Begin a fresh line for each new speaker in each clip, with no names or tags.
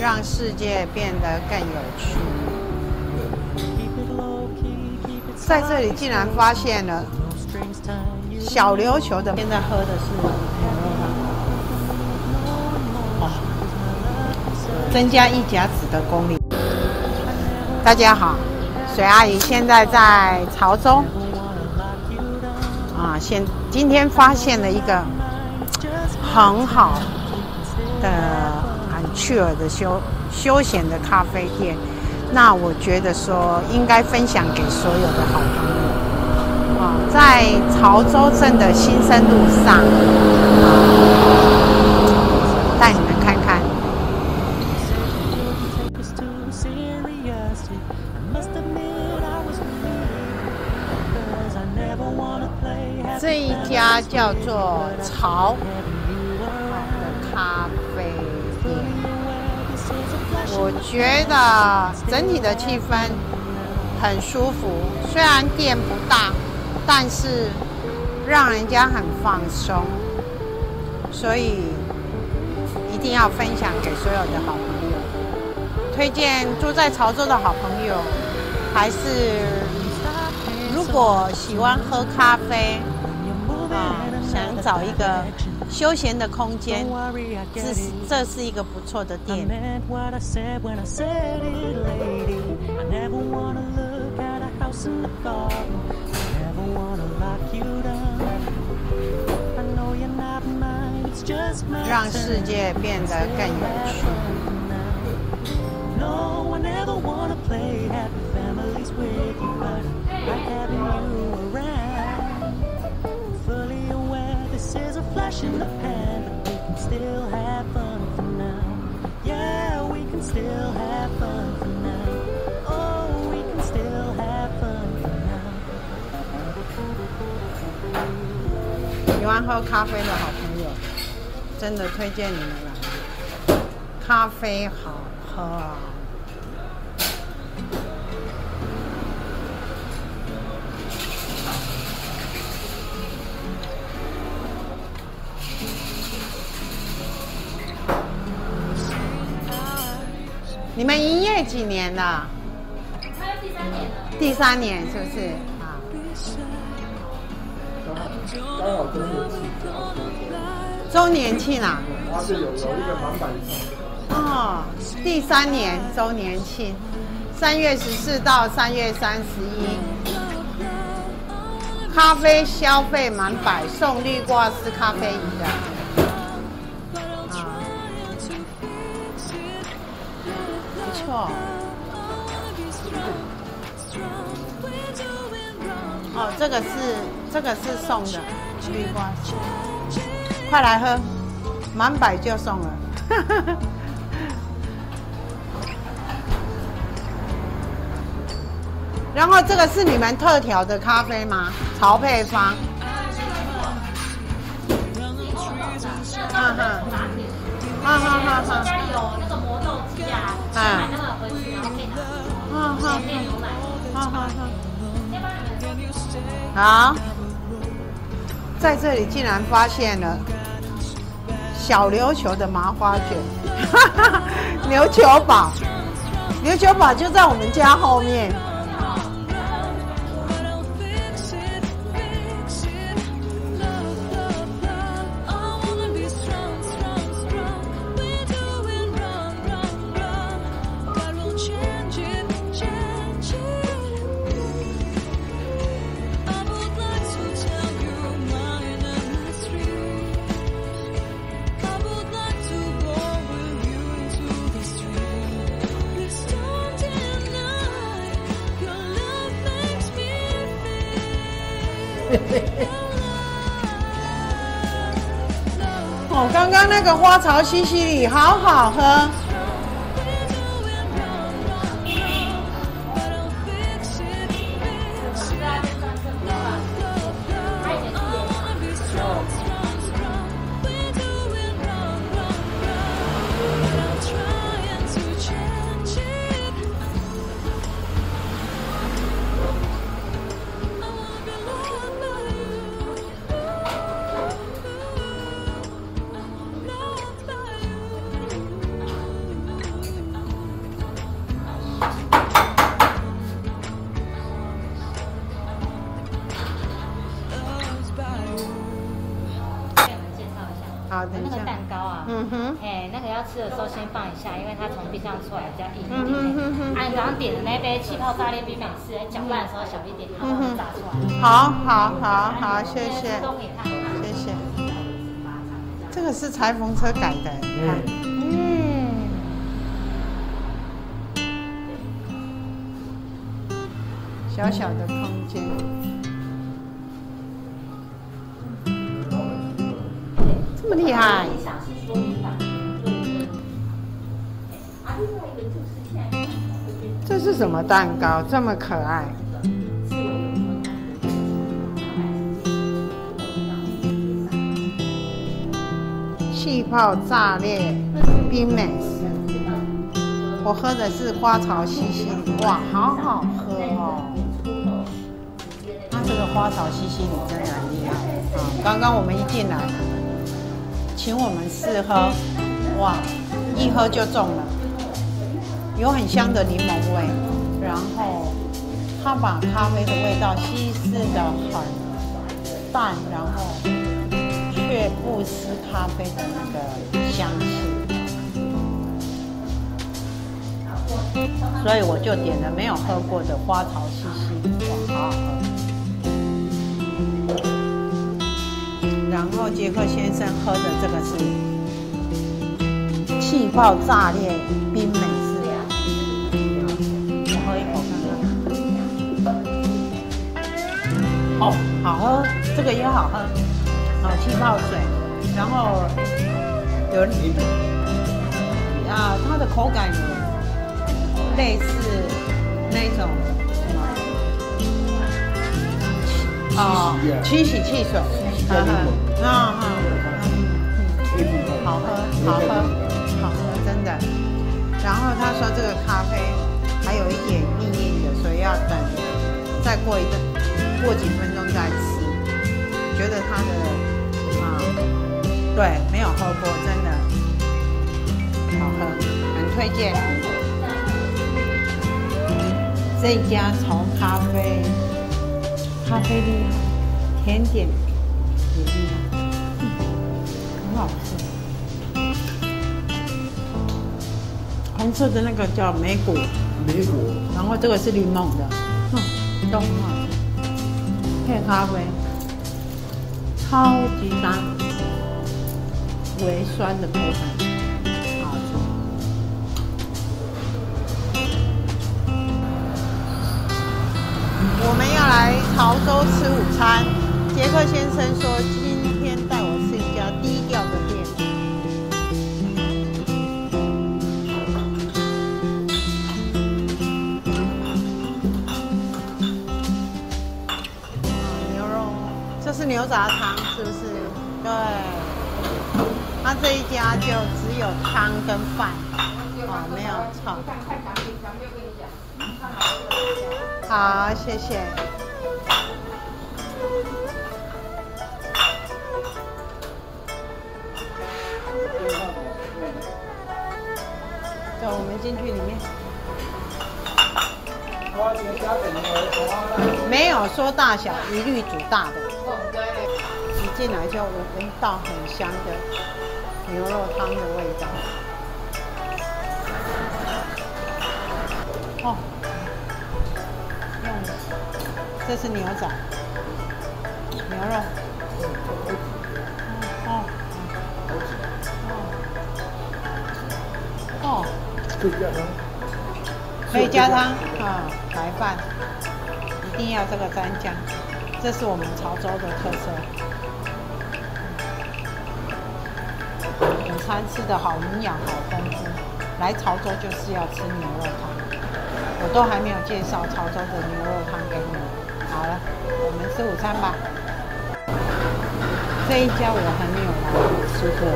让世界变得更有趣。在这里竟然发现了小琉球的，现在喝的是，增加一甲子的功力。大家好，水阿姨现在在潮州啊，现今天发现了一个很好的。趣尔的休休闲的咖啡店，那我觉得说应该分享给所有的好朋友。啊，在潮州镇的新生路上，带你们看看。这一家叫做潮。的咖。我觉得整体的气氛很舒服，虽然店不大，但是让人家很放松，所以一定要分享给所有的好朋友。推荐住在潮州的好朋友，还是如果喜欢喝咖啡啊，想找一个。休闲的空间，这是这是一个不错的店。让世界变得更有趣。flash in the pan, but we can still have fun for now. Yeah, we can still have fun for now. Oh, we can still have fun for now. 喜欢喝咖啡的好朋友，真的推荐你们来，咖啡好喝啊！ 你们营业几年了？
快要第三年了。
第三年是不是？啊。
刚好周年庆。
周年庆啊？
它是有有一个满百
哦，第三年周年庆，三月十四到三月三十一，咖啡消费满百送绿挂式咖啡仪的。哦，这个是这个是送的绿瓜，快来喝，满百就送了。然后这个是你们特调的咖啡吗？曹配方。
嗯哼。
哈哈哈哈。
家里有那个磨豆机啊，买那个回去然后配拿。哈哈。配牛奶。哈哈
啊。在这里竟然发现了小琉球的麻花卷，哈哈琉球堡，琉球堡就在我们家后面。刚刚那个花潮西西里好好喝。
因为它从冰箱出来比较硬一点。
哼
啊，你刚刚点的那杯气泡炸裂冰美式，哎搅拌的时候小一点，它会炸出来。
好好好好，谢谢。谢谢。这个是裁缝车改的，你看，嗯，小小的空间，这么厉害。是什么蛋糕？这么可爱。气泡炸裂冰美式，我喝的是花草西西，哇，好好喝哦！它这个花草西西里真的很厉害啊！刚刚我们一进来，请我们试喝，哇，一喝就中了，有很香的柠檬味，然后它把咖啡的味道稀释的很淡，然后。却不失咖啡的那个香气，所以我就点了没有喝过的花草西西，哇，好好喝。然后杰克先生喝的这个是气泡炸裂冰美哦，好喝，这个也好喝。好气泡水，然后有啊，它的口感有类似那种什么啊，清洗汽水，啊哈，好喝，好喝，好喝，真的。然后他说这个咖啡还有一点腻腻的，所以要等再过一个过几分钟再吃。觉得它的啊，对，没有喝过，真的好喝，很推荐。这一家从咖啡，咖啡厉害，甜点也厉害，很好吃。红色的那个叫梅果，
梅果，
然后这个是柠檬的，嗯，都很好吃，配咖啡。超级搭，微酸的口感，好。我们要来潮州吃午餐。杰克先生说是牛杂汤，是不是？对。他这一家就只有汤跟饭，哦，没有炒。好，谢谢。走，我们进去里面。没有说大小，一律煮大的。一进来就闻闻到很香的牛肉汤的味道。哦，用这是牛仔牛肉。哦哦哦，可以加汤啊，白饭一定要这个蘸酱，这是我们潮州的特色。午餐吃的好营养，好丰富。来潮州就是要吃牛肉汤，我都还没有介绍潮州的牛肉汤给你们。好了，我们吃午餐吧。这一家我还没有来吃过。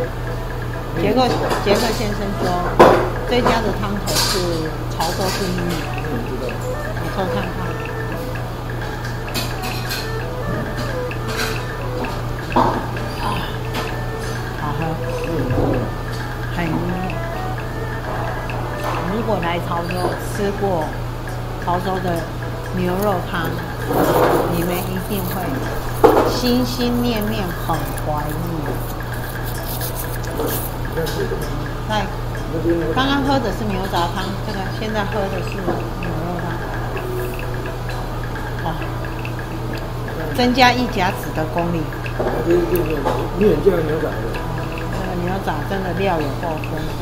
杰克杰克先生说，这家的汤头是潮州第一名，我偷看看。吃过潮州的牛肉汤，你们一定会心心念念，很怀念。在刚刚喝的是牛杂汤，这个现在喝的是牛肉汤。哇，增加一甲子的功力。
面酱牛杂的，
这个牛杂真的料有够丰富。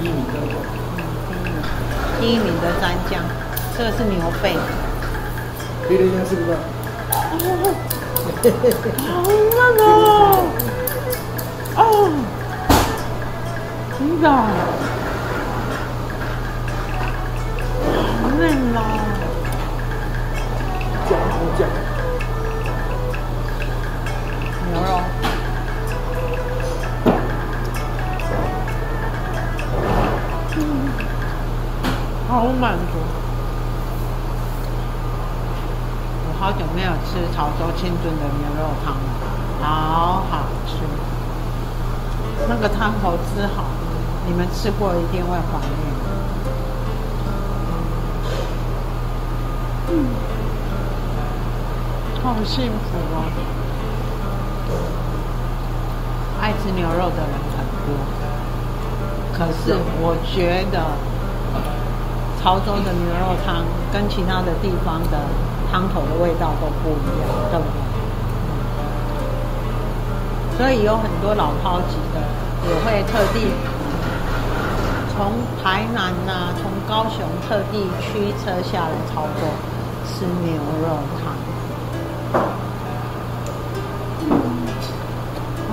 一米
第一名，第一名的蘸酱，这个是牛背。
别人家是不是？
好嫩哦！哦，真的，好嫩哦！
姜不酱？
好满足。我好久没有吃潮州清炖的牛肉汤了，好好吃。那个汤头汁好，你们吃过一定会怀念。嗯，好幸福哦！爱吃牛肉的人很多，可是我觉得潮州的牛肉汤跟其他的地方的汤头的味道都不一样，对不对？所以有很多老饕级的也会特地从台南呐、从高雄特地驱车下来潮州吃牛肉汤，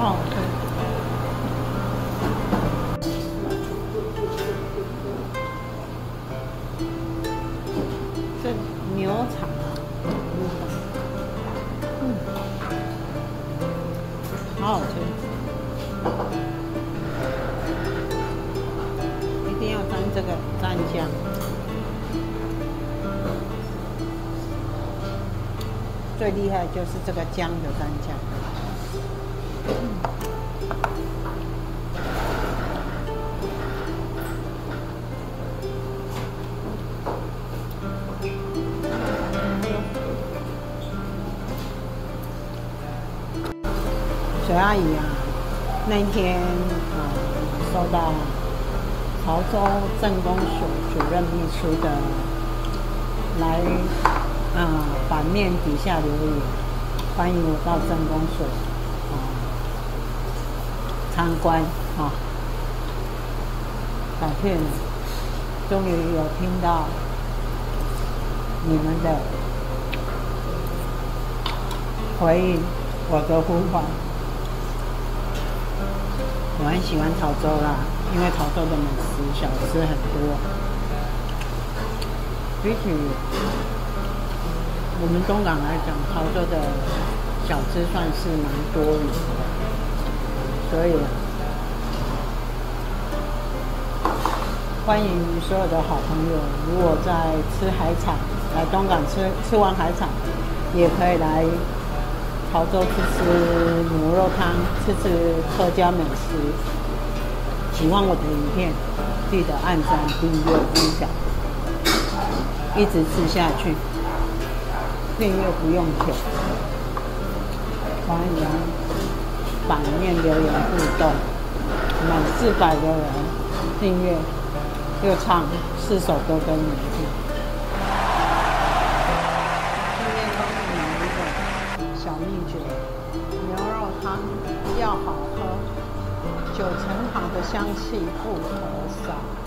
好牛肠啊，好好吃，一定要沾这个蘸酱。最厉害就是这个姜的蘸酱。水阿姨啊，那天呃收到潮州政工所主任秘书的来啊、版面底下留言，欢迎我到政工所啊、参观啊，感谢你，终于有听到你们的回应我的呼唤。我很喜欢潮州啦，因为潮州的美食小吃很多，比起我们东港来讲，潮州的小吃算是蛮多的，所以欢迎所有的好朋友，如果在吃海产，来东港吃吃完海产，也可以来潮州吃吃牛肉汤，吃吃客家美食。喜欢我的影片，记得按赞、订阅、分享，一直吃下去。订阅不用钱，欢迎版面留言互动，满四百个人订阅，又唱四首歌给你们香气不可少。